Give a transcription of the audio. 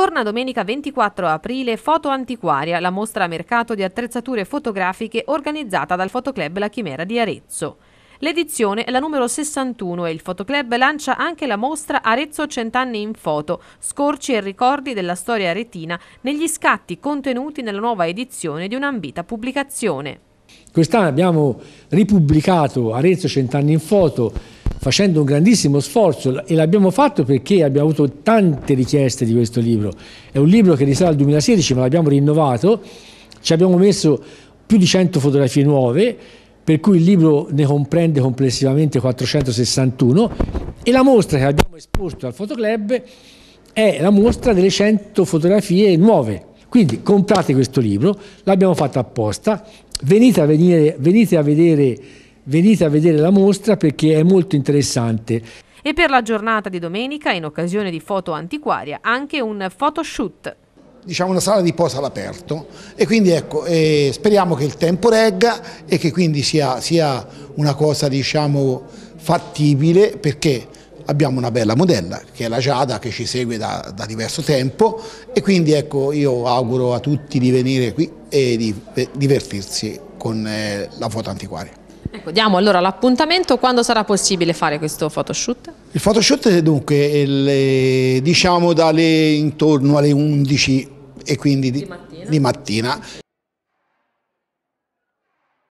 Torna domenica 24 aprile Foto Antiquaria, la mostra a mercato di attrezzature fotografiche organizzata dal Fotoclub La Chimera di Arezzo. L'edizione è la numero 61 e il Fotoclub lancia anche la mostra Arezzo Cent'anni in foto, scorci e ricordi della storia aretina negli scatti contenuti nella nuova edizione di un'ambita pubblicazione. Quest'anno abbiamo ripubblicato Arezzo Cent'anni in foto facendo un grandissimo sforzo e l'abbiamo fatto perché abbiamo avuto tante richieste di questo libro. È un libro che risale al 2016 ma l'abbiamo rinnovato, ci abbiamo messo più di 100 fotografie nuove per cui il libro ne comprende complessivamente 461 e la mostra che abbiamo esposto al Fotoclub è la mostra delle 100 fotografie nuove. Quindi comprate questo libro, l'abbiamo fatto apposta, venite a, venire, venite, a vedere, venite a vedere la mostra perché è molto interessante. E per la giornata di domenica, in occasione di Foto Antiquaria, anche un photoshoot diciamo una sala di posa all'aperto e quindi ecco, eh, speriamo che il tempo regga e che quindi sia, sia una cosa diciamo fattibile perché abbiamo una bella modella che è la Giada che ci segue da, da diverso tempo e quindi ecco io auguro a tutti di venire qui e di divertirsi con eh, la foto antiquaria. Ecco, diamo allora l'appuntamento, quando sarà possibile fare questo photoshoot? Il photoshoot dunque il, diciamo dalle intorno alle 11 e quindi di, di mattina. Di mattina.